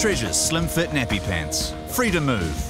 Treasures Slim Fit Nappy Pants. Free to move.